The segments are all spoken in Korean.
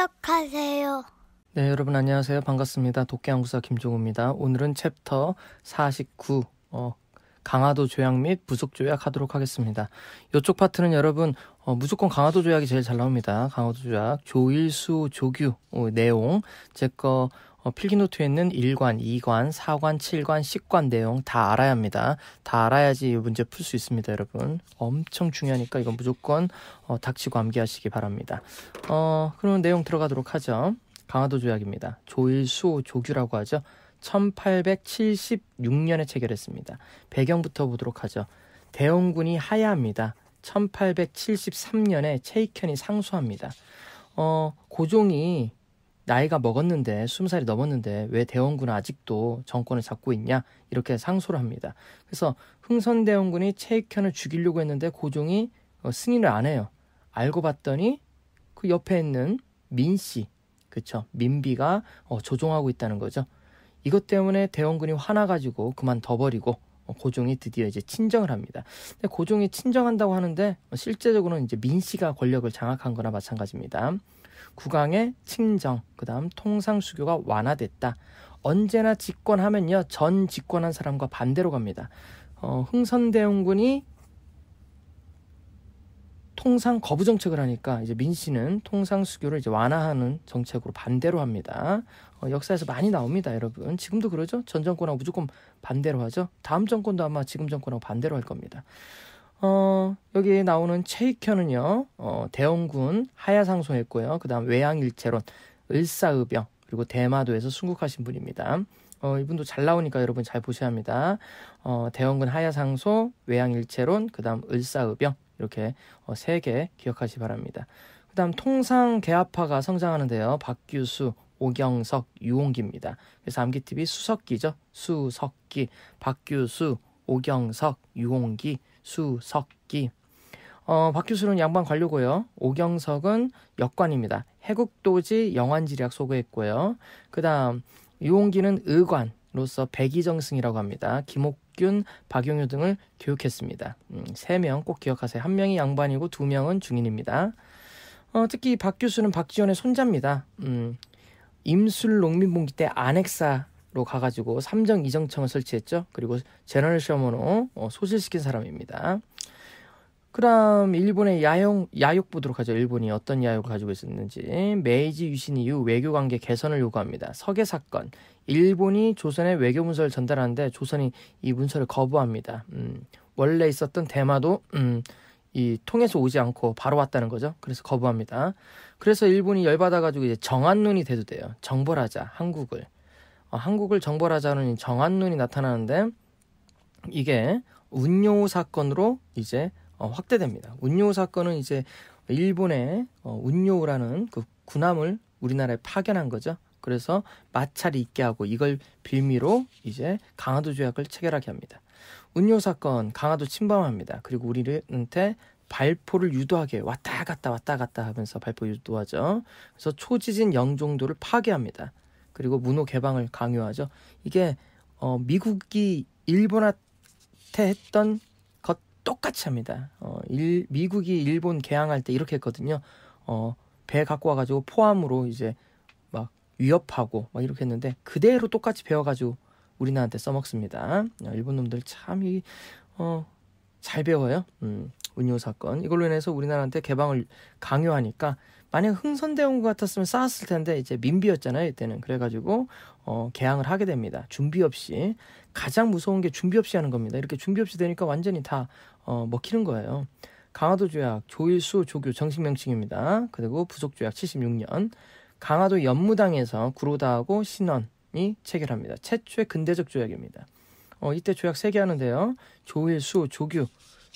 합격하세요. 네, 여러분 안녕하세요. 반갑습니다. 독해연구사 김종우입니다. 오늘은 챕터 49, 어, 강화도 조약 및 부속 조약 하도록 하겠습니다. 이쪽 파트는 여러분 어, 무조건 강화도 조약이 제일 잘 나옵니다. 강화도 조약, 조일수호조규 어, 내용, 제거 어, 필기노트에 있는 1관, 2관, 4관, 7관, 10관 내용 다 알아야 합니다. 다 알아야지 이 문제 풀 수 있습니다, 여러분. 엄청 중요하니까 이건 무조건 어, 닥치고 암기하시기 바랍니다. 어, 그러면 내용 들어가도록 하죠. 강화도 조약입니다. 조일수, 조규라고 하죠. 1876년에 체결했습니다. 배경부터 보도록 하죠. 대원군이 하야합니다. 1873년에 체익현이 상수합니다. 어, 고종이 나이가 먹었는데 20살이 넘었는데 왜 대원군은 아직도 정권을 잡고 있냐 이렇게 상소를 합니다. 그래서 흥선대원군이 체익현을 죽이려고 했는데 고종이 어, 승인을 안 해요. 알고 봤더니 그 옆에 있는 민씨 그쵸 민비가 어, 조종하고 있다는 거죠. 이것 때문에 대원군이 화나가지고 그만 둬버리고 어, 고종이 드디어 이제 친정을 합니다. 근데 고종이 친정한다고 하는데 어, 실제적으로는 이제 민씨가 권력을 장악한 거나 마찬가지입니다. 국왕의 칭정, 그 다음 통상 수교가 완화됐다. 언제나 집권하면요, 전 집권한 사람과 반대로 갑니다. 어, 흥선대원군이 통상 거부 정책을 하니까 이제 민 씨는 통상 수교를 이제 완화하는 정책으로 반대로 합니다. 어, 역사에서 많이 나옵니다, 여러분. 지금도 그러죠? 전 정권하고 무조건 반대로 하죠. 다음 정권도 아마 지금 정권하고 반대로 할 겁니다. 어, 여기 나오는 최익현은요, 어, 대원군 하야상소했고요. 그 다음 외양일체론, 을사의병, 그리고 대마도에서 순국하신 분입니다. 어, 이분도 잘 나오니까 여러분 잘 보셔야 합니다. 어, 대원군 하야상소, 외양일체론, 그 다음 을사의병, 이렇게 어, 세개 기억하시 기 바랍니다. 그 다음 통상개합파가 성장하는데요. 박규수, 오경석, 유홍기입니다. 그래서 암기TV 수석기죠. 수석기, 박규수, 오경석, 유홍기, 수석기. 어, 박규수는 양반 관료고요. 오경석은 역관입니다. 해국도지 영환지략 소개했고요. 그 다음 유홍기는 의관로서 백이정승이라고 합니다. 김옥균, 박용효 등을 교육했습니다. 음, 3명 꼭 기억하세요. 한 명이 양반이고 두 명은 중인입니다. 어, 특히 박규수는 박지원의 손자입니다. 음, 임술 농민봉기 때 안핵사 로 가가지고 삼정 이정청을 설치했죠. 그리고 제너럴 셔머노 어, 소실시킨 사람입니다. 그다음 일본의 야용 야욕 보도록 하죠. 일본이 어떤 야욕을 가지고 있었는지 메이지 유신 이후 외교 관계 개선을 요구합니다. 서계 사건 일본이 조선에 외교 문서를 전달하는데 조선이 이 문서를 거부합니다. 음, 원래 있었던 대마도 음, 이 통해서 오지 않고 바로 왔다는 거죠. 그래서 거부합니다. 그래서 일본이 열받아가지고 이제 정한눈이 대두돼요. 정벌하자 한국을 어, 한국을 정벌하자는 정한눈이 나타나는데 이게 운요 사건으로 이제 어, 확대됩니다. 운요 사건은 이제 일본의 어, 운요라는 그 군함을 우리나라에 파견한 거죠. 그래서 마찰이 있게 하고 이걸 빌미로 이제 강화도 조약을 체결하게 합니다. 운요 사건 강화도 침범합니다. 그리고 우리한테 발포를 유도하게 왔다 갔다 왔다 갔다 하면서 발포 유도하죠. 그래서 초지진 영종도를 파괴합니다. 그리고 문호 개방을 강요하죠. 이게 어, 미국이 일본한테 했던 것 똑같이 합니다. 어, 일, 미국이 일본 개항할 때 이렇게 했거든요. 어, 배 갖고 와가지고 포함으로 이제 막 위협하고 막 이렇게 했는데 그대로 똑같이 배워가지고 우리나라한테 써먹습니다. 어, 일본 놈들 참이 어, 잘 배워요. 음, 운요 사건 이걸로 인해서 우리나라한테 개방을 강요하니까 만약 흥선대원 같았으면 쌓았을 텐데 이제 민비였잖아요 이때는 그래가지고 어, 개항을 하게 됩니다. 준비 없이 가장 무서운 게 준비 없이 하는 겁니다. 이렇게 준비 없이 되니까 완전히 다 어, 먹히는 거예요. 강화도 조약 조일수 조교 정식 명칭입니다. 그리고 부속 조약 76년 강화도 연무당에서 구로다하고 신원이 체결합니다. 최초의 근대적 조약입니다. 어, 이때 조약 3개 하는데요. 조일수 조규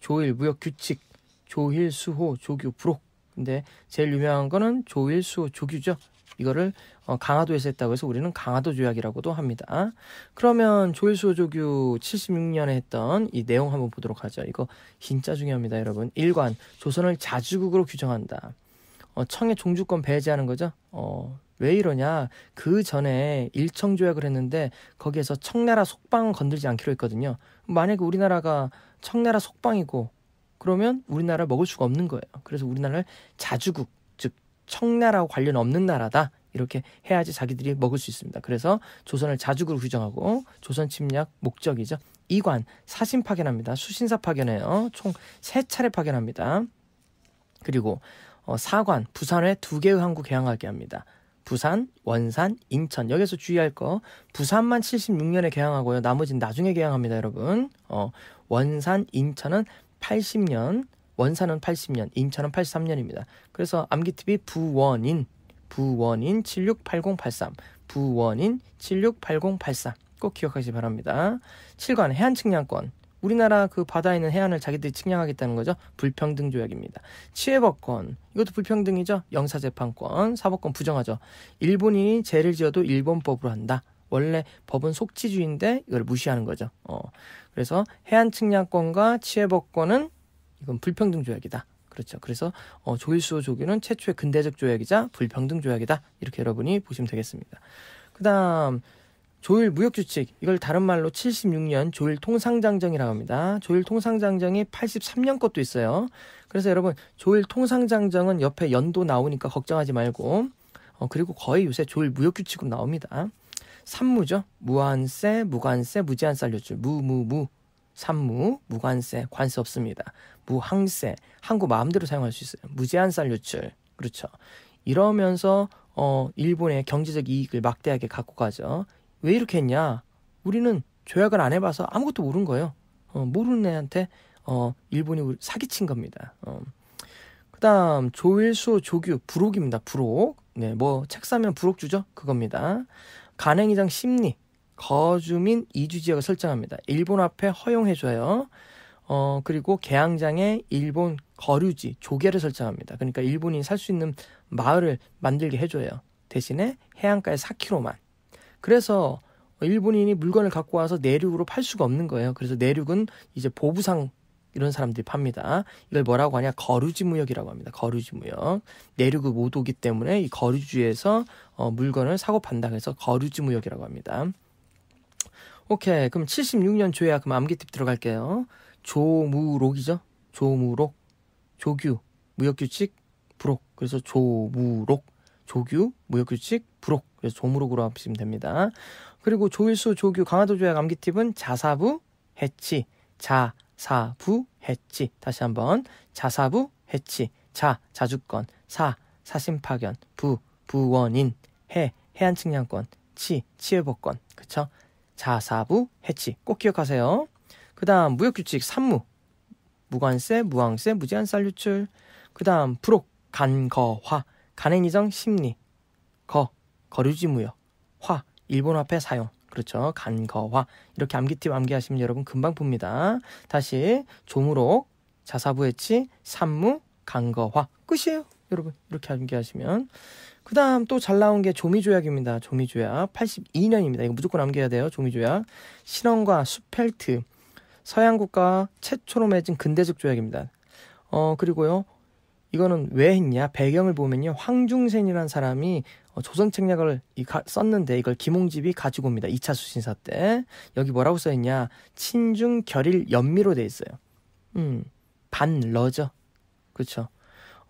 조일 무역 규칙 조일 수호 조규 부록 근데 제일 유명한 거는 조일 수호 조규죠. 이거를 어, 강화도에서 했다고 해서 우리는 강화도 조약이라고도 합니다. 그러면 조일수 조규 76년에 했던 이 내용 한번 보도록 하죠. 이거 진짜 중요합니다, 여러분. 1관 조선을 자주국으로 규정한다. 어, 청의 종주권 배제하는 거죠. 어, 왜 이러냐? 그 전에 일청 조약을 했는데 거기에서 청나라 속방 건들지 않기로 했거든요. 만약에 우리나라가 청나라 속방이고 그러면 우리나라를 먹을 수가 없는 거예요. 그래서 우리나라를 자주국 즉 청나라하고 관련 없는 나라다. 이렇게 해야지 자기들이 먹을 수 있습니다. 그래서 조선을 자주으로 규정하고 조선 침략 목적이죠. 이관 사신 파견합니다. 수신사 파견해요. 총 세 차례 파견합니다. 그리고 어, 사관 부산에 두 개의 항구 개항하게 합니다. 부산, 원산, 인천 여기서 주의할 거 부산만 76년에 개항하고요. 나머지는 나중에 개항합니다, 여러분. 어, 원산, 인천은 80년, 원산은 80년, 인천은 83년입니다. 그래서 암기팁이 부원인 부원인 768083 부원인 768083 꼭 기억하시기 바랍니다. 7관 해안 측량권 우리나라 그 바다에 있는 해안을 자기들이 측량하겠다는 거죠. 불평등 조약입니다. 치해법권 이것도 불평등이죠. 영사재판권 사법권 부정하죠. 일본인이 죄를 지어도 일본법으로 한다. 원래 법은 속지주의인데 이걸 무시하는 거죠. 어. 그래서 해안 측량권과 치해법권은 이건 불평등 조약이다. 그렇죠. 그래서 어, 조일수 조규는 최초의 근대적 조약이자 불평등 조약이다. 이렇게 여러분이 보시면 되겠습니다. 그다음 조일 무역 규칙 이걸 다른 말로 76년 조일 통상장정이라고 합니다. 조일 통상장정이 83년 것도 있어요. 그래서 여러분 조일 통상장정은 옆에 연도 나오니까 걱정하지 말고 어, 그리고 거의 요새 조일 무역 규칙으로 나옵니다. 산무죠. 무한세, 무관세, 무제한쌀 료출 무무무 산무, 무관세, 관세 없습니다. 무항세, 항구 마음대로 사용할 수 있어요. 무제한쌀 유출. 그렇죠. 이러면서 어 일본의 경제적 이익을 막대하게 갖고 가죠. 왜 이렇게 했냐? 우리는 조약을 안 해봐서 아무것도 모르는 거예요. 어, 모르는 애한테 어, 일본이 사기친 겁니다. 어. 그다음 조일수 조규 부록입니다. 부록. 네, 뭐 책 사면 부록 주죠. 그겁니다. 간행이장 심리 거주민 이주 지역을 설정합니다. 일본 앞에 허용해줘요. 어, 그리고 개항장에 일본 거류지, 조개를 설정합니다. 그러니까 일본인이 살 수 있는 마을을 만들게 해줘요. 대신에 해안가에 4km만. 그래서 일본인이 물건을 갖고 와서 내륙으로 팔 수가 없는 거예요. 그래서 내륙은 이제 보부상 이런 사람들이 팝니다. 이걸 뭐라고 하냐? 거류지 무역이라고 합니다. 거류지 무역. 내륙을 못 오기 때문에 이 거류지에서 어, 물건을 사고 판다 그래서 거류지 무역이라고 합니다. 오케이. 그럼 76년 조야 그럼 암기 팁 들어갈게요. 조무록이죠. 조무록. 조규. 무역규칙. 부록. 그래서 조무록. 조규. 무역규칙. 부록. 그래서 조무록으로 하시면 됩니다. 그리고 조일수, 조규, 강화도 조약 암기 팁은 자사부, 해치. 자 사부, 해치. 다시 한번. 자사부, 해치. 자, 자주권. 사, 사심파견. 부, 부원인. 해, 해안 측량권. 치, 치해복권. 그쵸? 자사부, 해치 꼭 기억하세요. 그 다음 무역규칙 3무 무관세, 무항세, 무제한쌀 유출 그 다음 부록, 간거화 간행이정 심리 거, 거류지 무역 화, 일본화폐 사용 그렇죠. 간거화 이렇게 암기팁 암기하시면 여러분 금방 풉니다. 다시 조무록, 자사부 해치, 산무, 간거화 끝이에요. 여러분 이렇게 암기하시면 그 다음 또 잘 나온 게 조미조약입니다. 조미조약 82년입니다. 이거 무조건 남겨야 돼요. 조미조약 신원과 수펠트 서양 국가 최초로 맺은 근대적 조약입니다. 어 그리고요 이거는 왜 했냐 배경을 보면요 황중센이라는 사람이 어, 조선 책략을 썼는데 이걸 김홍집이 가지고 옵니다. 2차 수신사 때 여기 뭐라고 써있냐 친중 결일 연미로 돼 있어요. 음 반러죠. 그렇죠.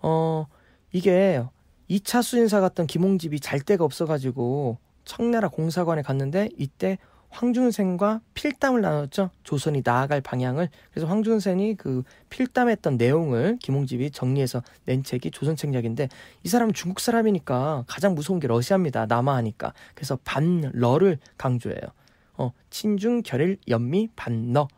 어 이게 2차 수인사 갔던 김홍집이 잘 데가 없어가지고 청나라 공사관에 갔는데 이때 황준센과 필담을 나눴죠. 조선이 나아갈 방향을. 그래서 황준센이 그 필담했던 내용을 김홍집이 정리해서 낸 책이 조선책략인데 이 사람은 중국 사람이니까 가장 무서운 게 러시아입니다. 남아하니까. 그래서 반러를 강조해요. 어, 친중 결일 연미 반러.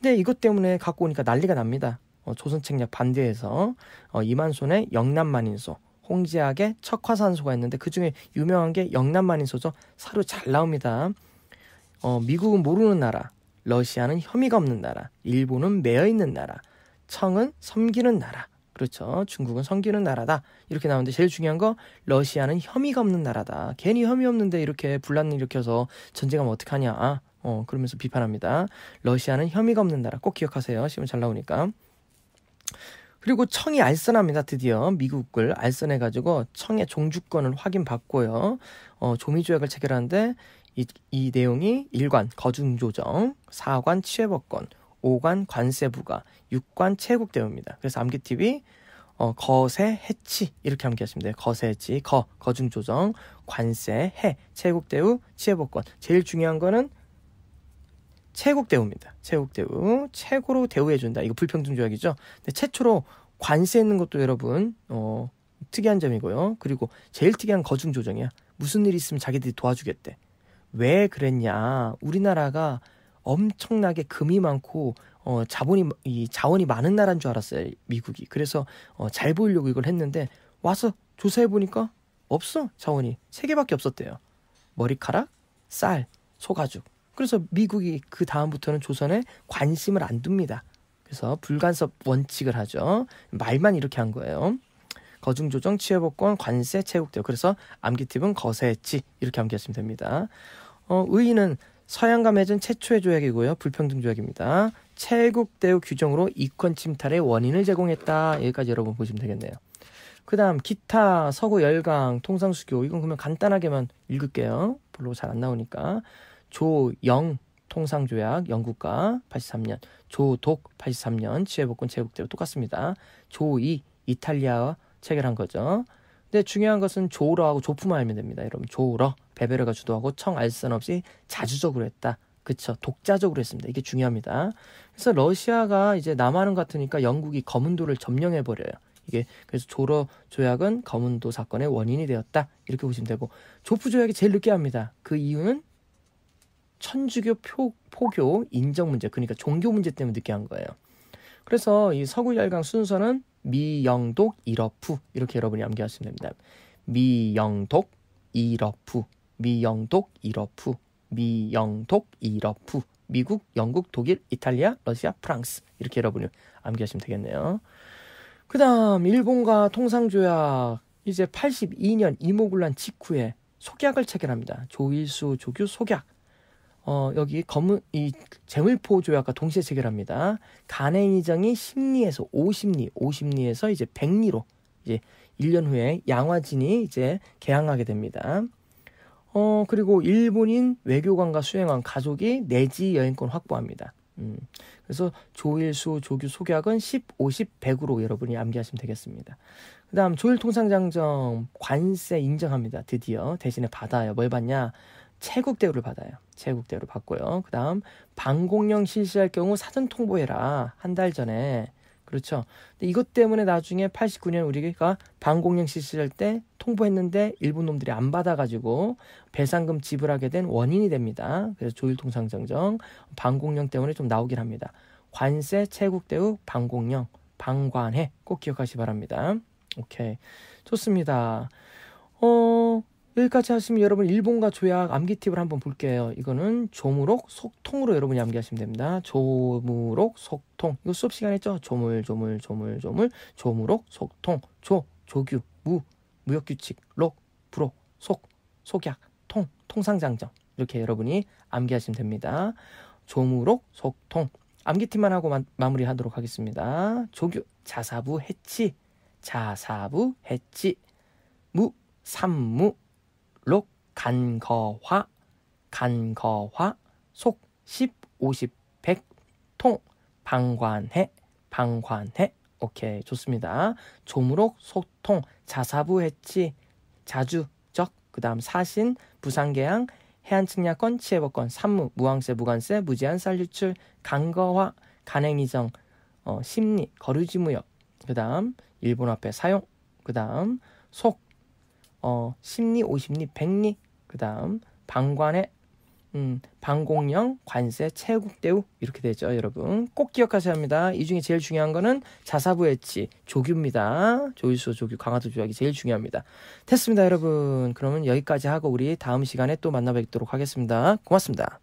근데 이것 때문에 갖고 오니까 난리가 납니다. 어, 조선책략 반대해서 어, 이만손의 영남만인소 홍지학의 척화산소가 있는데 그 중에 유명한 게 영남만인소죠. 사료 잘 나옵니다. 어, 미국은 모르는 나라, 러시아는 혐의가 없는 나라, 일본은 매여 있는 나라, 청은 섬기는 나라. 그렇죠. 중국은 섬기는 나라다. 이렇게 나오는데 제일 중요한 거 러시아는 혐의가 없는 나라다. 괜히 혐의 없는데 이렇게 분란 일으켜서 전쟁하면 어떡하냐. 어, 그러면서 비판합니다. 러시아는 혐의가 없는 나라. 꼭 기억하세요. 시험 잘 나오니까. 그리고 청이 알선합니다. 드디어 미국을 알선해가지고 청의 종주권을 확인받고요. 어, 조미조약을 체결하는데 이, 이 내용이 1관 거중조정, 4관 치해법권, 5관 관세부가, 6관 체국대우입니다. 그래서 암기팁이 어, 거세 해치 이렇게 함께하시면 돼요. 거세 해치 거 거중 조정 관세 해 체국 대우 치해복권 제일 중요한 거는 체국 대우입니다. 체국 대우 최고로 대우해 준다. 이거 불평등 조약이죠. 근데 최초로 관세 있는 것도 여러분 어, 특이한 점이고요. 그리고 제일 특이한 거중 조정이야. 무슨 일 있으면 자기들이 도와주겠대. 왜 그랬냐? 우리나라가 엄청나게 금이 많고 어, 자본이 이 자원이 많은 나라인 줄 알았어요 미국이. 그래서 어, 잘 보이려고 이걸 했는데 와서 조사해 보니까 없어 자원이 세 개밖에 없었대요. 머리카락, 쌀, 소가죽. 그래서 미국이 그 다음부터는 조선에 관심을 안 둡니다. 그래서 불간섭 원칙을 하죠. 말만 이렇게 한 거예요. 거중조정, 취해복권, 관세, 체국대요. 그래서 암기팁은 거세했지 이렇게 암기하시면 됩니다. 어, 의의는 서양과 맺은 최초의 조약이고요. 불평등 조약입니다. 체국대우 규정으로 이권 침탈의 원인을 제공했다. 여기까지 여러분 보시면 되겠네요. 그 다음 기타 서구 열강 통상수교 이건 그러면 간단하게만 읽을게요. 별로 잘 안 나오니까 조영 통상조약 영국과 83년 조독 83년 치해복권 제국대우 똑같습니다. 조이 이탈리아와 체결한 거죠. 근데 중요한 것은 조러하고 조프만 알면 됩니다. 여러분 조러 베베르가 주도하고 청 알선 없이 자주적으로 했다. 그쵸 독자적으로 했습니다. 이게 중요합니다. 그래서 러시아가 이제 남하는 같으니까 영국이 검은도를 점령해 버려요. 이게 그래서 조러 조약은 검은도 사건의 원인이 되었다. 이렇게 보시면 되고 조프 조약이 제일 늦게 합니다. 그 이유는 천주교 표, 포교 인정 문제 그러니까 종교 문제 때문에 늦게 한 거예요. 그래서 이 서구 열강 순서는 미영독 이러프 이렇게 여러분이 암기하시면 됩니다. 미영독 이러프 미영독 이러프 미영독 이러프 미국, 영국, 독일, 이탈리아, 러시아, 프랑스. 이렇게 여러분이 암기하시면 되겠네요. 그 다음 일본과 통상조약. 이제 82년 이모군란 직후에 속약을 체결합니다. 조일수 조규 속약 어, 여기 검은 이 재물포 조약과 동시에 체결합니다. 간행이정이 10리에서 50리, 50리에서 이제 100리로 이제 1년 후에 양화진이 이제 개항하게 됩니다. 어, 그리고 일본인 외교관과 수행원 가족이 내지 여행권 확보합니다. 음, 그래서 조일수 조규 소약은 10, 50, 100으로 여러분이 암기하시면 되겠습니다. 그 다음 조일통상장정 관세 인정합니다. 드디어 대신에 받아요. 뭘 받냐? 체국대우를 받아요. 체국대우를 받고요. 그 다음 방공령 실시할 경우 사전 통보해라. 한 달 전에. 그렇죠. 근데 이것 때문에 나중에 89년 우리가 방공령 실시할 때 통보했는데 일본 놈들이 안 받아가지고 배상금 지불하게 된 원인이 됩니다. 그래서 조일통상정정 방공령 때문에 좀 나오긴 합니다. 관세, 체국대우, 방공령, 방관해 꼭 기억하시 기 바랍니다. 오케이. 좋습니다. 어, 여기까지 하시면 여러분 일본과 조약 암기 팁을 한번 볼게요. 이거는 조무록 속통으로 여러분이 암기하시면 됩니다. 조무록 속통 이거 수업 시간 했죠? 조물 조물 조물 조물 조무록 속통 조 조규 무 무역 규칙 록 부록 속 속약 통 통상장정 이렇게 여러분이 암기하시면 됩니다. 조무록 속통 암기 팁만 하고 마, 마무리하도록 하겠습니다. 조규 자사부 해치 자사부 해치 무 삼무 록 간거화 간거화 속 10, 50, 100, 통 방관해 방관해 오케이 좋습니다. 조무록 소통 자사부 해치 자주적 그 다음 사신 부상계양 해안측약권 치해법권 산무 무항세 무관세 무제한 쌀유출 간거화 간행이정 어, 심리 거류지무역 그 다음 일본 화폐 사용 그 다음 속 어, 십리, 오십리, 백리, 그 다음 방관에, 음, 방공령, 관세, 채국대우 이렇게 되죠, 여러분. 꼭 기억하셔야 합니다. 이 중에 제일 중요한 거는 자사부의 지, 조규입니다. 조일수 조규 강화도 조약이 제일 중요합니다. 됐습니다, 여러분. 그러면 여기까지 하고 우리 다음 시간에 또 만나 뵙도록 하겠습니다. 고맙습니다.